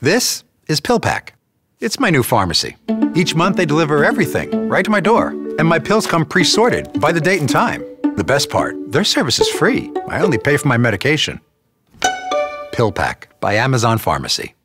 This is PillPack. It's my new pharmacy. Each month they deliver everything right to my door, and my pills come pre-sorted by the date and time. The best part, their service is free. I only pay for my medication. PillPack by Amazon Pharmacy.